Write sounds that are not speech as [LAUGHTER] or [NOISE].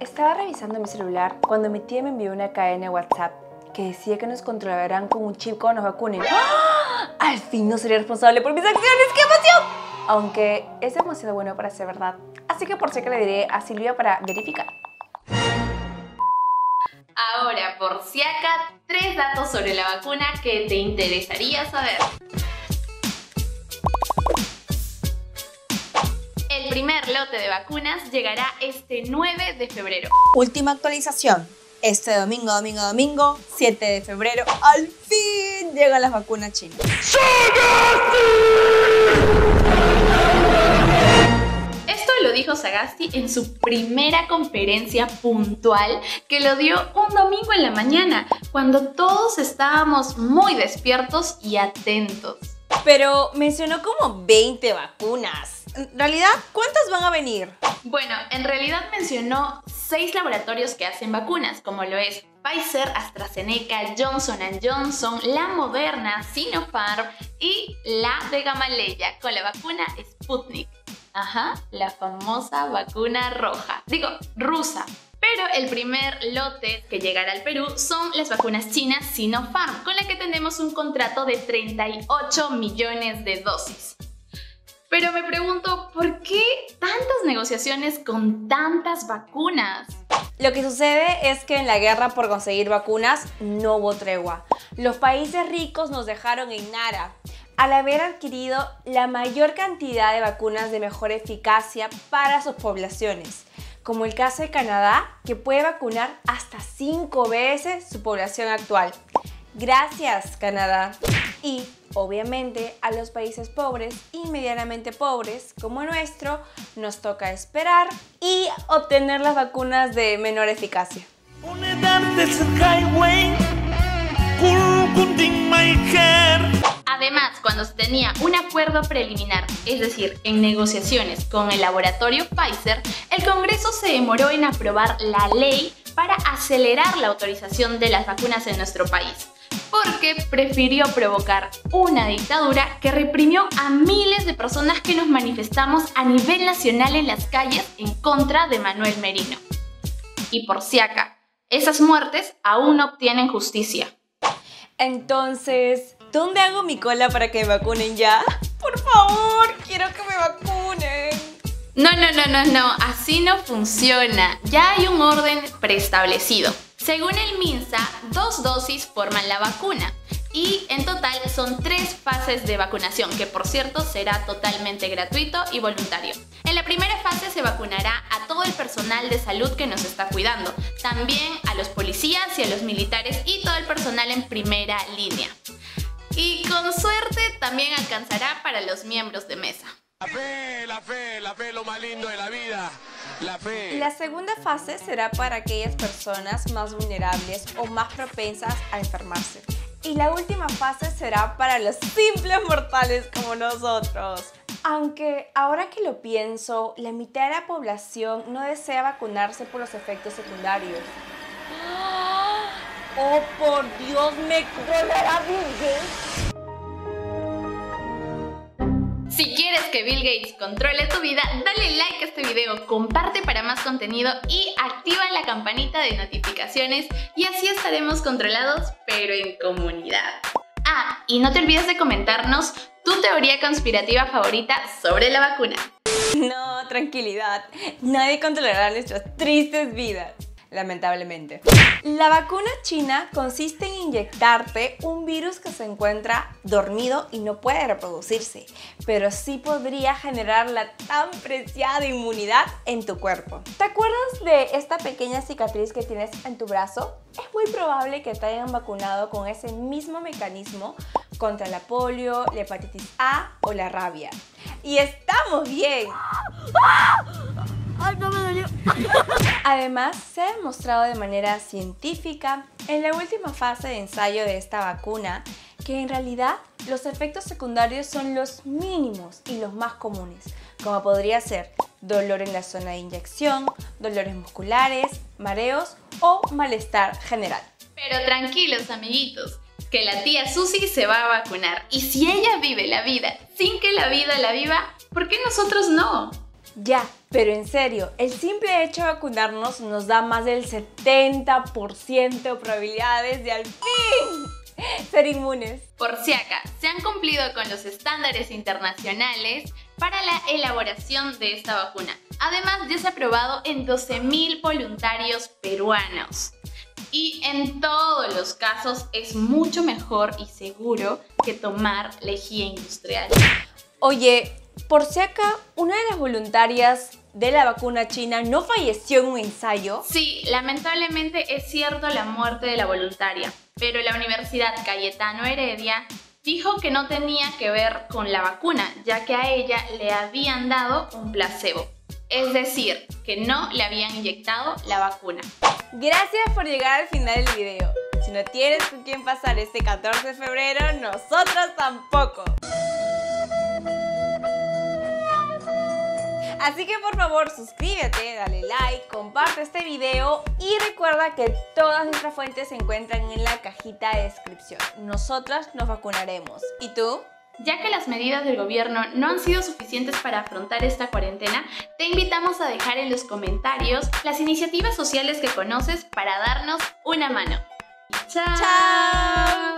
Estaba revisando mi celular cuando mi tía me envió una cadena de WhatsApp que decía que nos controlarán con un chip cuando nos vacunen. ¡Ah! Al fin no seré responsable por mis acciones. ¡Qué emoción! Aunque es demasiado bueno para ser verdad. Así que por que le diré a Silvia para verificar. Ahora, por si acá, tres datos sobre la vacuna que te interesaría saber. El primer lote de vacunas llegará este 9 de febrero. Última actualización. Este domingo, domingo, domingo, 7 de febrero, al fin llegan las vacunas chinas. Esto lo dijo Sagasti en su primera conferencia puntual que lo dio un domingo en la mañana, cuando todos estábamos muy despiertos y atentos. Pero mencionó como 20 vacunas. En realidad, ¿cuántas van a venir? Bueno, en realidad mencionó seis laboratorios que hacen vacunas, como lo es Pfizer, AstraZeneca, Johnson Johnson, la Moderna, Sinopharm y la de Gamaleya con la vacuna Sputnik. Ajá, la famosa vacuna roja. Digo, rusa. Pero el primer lote que llegará al Perú son las vacunas chinas Sinopharm, con la que tenemos un contrato de 38 millones de dosis. Pero me pregunto, ¿por qué tantas negociaciones con tantas vacunas? Lo que sucede es que en la guerra por conseguir vacunas no hubo tregua. Los países ricos nos dejaron en nada al haber adquirido la mayor cantidad de vacunas de mejor eficacia para sus poblaciones, como el caso de Canadá, que puede vacunar hasta 5 veces su población actual. Gracias, Canadá. Y, obviamente, a los países pobres y medianamente pobres, como nuestro, nos toca esperar y obtener las vacunas de menor eficacia. Además, cuando se tenía un acuerdo preliminar, es decir, en negociaciones con el laboratorio Pfizer, el Congreso se demoró en aprobar la ley para acelerar la autorización de las vacunas en nuestro país, porque prefirió provocar una dictadura que reprimió a miles de personas que nos manifestamos a nivel nacional en las calles en contra de Manuel Merino. Y por si acá, esas muertes aún no obtienen justicia. Entonces, ¿dónde hago mi cola para que me vacunen ya? Por favor, quiero que me vacunen. No, no, no, no, no, así no funciona. Ya hay un orden preestablecido. Según el MINSA, dos dosis forman la vacuna y en total son tres fases de vacunación, que por cierto será totalmente gratuito y voluntario. En la primera fase se vacunará a todo el personal de salud que nos está cuidando, también a los policías y a los militares y todo el personal en primera línea. Y con suerte también alcanzará para los miembros de mesa. La fe, la fe, la fe, lo más lindo de la vida. La fe. La segunda fase será para aquellas personas más vulnerables o más propensas a enfermarse. Y la última fase será para los simples mortales como nosotros. Aunque ahora que lo pienso, la mitad de la población no desea vacunarse por los efectos secundarios. ¡Oh, por Dios! ¡Me colará Si quieres que Bill Gates controle tu vida, dale like a este video, comparte para más contenido y activa la campanita de notificaciones y así estaremos controlados, pero en comunidad. Ah, y no te olvides de comentarnos tu teoría conspirativa favorita sobre la vacuna. No, tranquilidad. Nadie controlará nuestras tristes vidas lamentablemente. La vacuna china consiste en inyectarte un virus que se encuentra dormido y no puede reproducirse, pero sí podría generar la tan preciada inmunidad en tu cuerpo. ¿Te acuerdas de esta pequeña cicatriz que tienes en tu brazo? Es muy probable que te hayan vacunado con ese mismo mecanismo contra la polio, la hepatitis A o la rabia. Y estamos bien. ¡Ay, no me dolió! [LAUGHS] Además, se ha demostrado de manera científica en la última fase de ensayo de esta vacuna que en realidad los efectos secundarios son los mínimos y los más comunes, como podría ser dolor en la zona de inyección, dolores musculares, mareos o malestar general. Pero tranquilos amiguitos, que la tía Susi se va a vacunar y si ella vive la vida sin que la vida la viva, ¿por qué nosotros no? Ya, pero en serio, el simple hecho de vacunarnos nos da más del 70% de probabilidades de al fin ser inmunes. Por si acá, se han cumplido con los estándares internacionales para la elaboración de esta vacuna. Además, ya se ha probado en 12.000 voluntarios peruanos. Y en todos los casos es mucho mejor y seguro que tomar lejía industrial. Oye, por si acá, una de las voluntarias de la vacuna china no falleció en un ensayo. Sí, lamentablemente es cierto la muerte de la voluntaria, pero la Universidad Cayetano Heredia dijo que no tenía que ver con la vacuna, ya que a ella le habían dado un placebo. Es decir, que no le habían inyectado la vacuna. Gracias por llegar al final del video. Si no tienes con quién pasar este 14 de febrero, nosotros tampoco. Así que por favor suscríbete, dale like, comparte este video y recuerda que todas nuestras fuentes se encuentran en la cajita de descripción. Nosotras nos vacunaremos. ¿Y tú? Ya que las medidas del gobierno no han sido suficientes para afrontar esta cuarentena, te invitamos a dejar en los comentarios las iniciativas sociales que conoces para darnos una mano. ¡Chao! ¡Chao!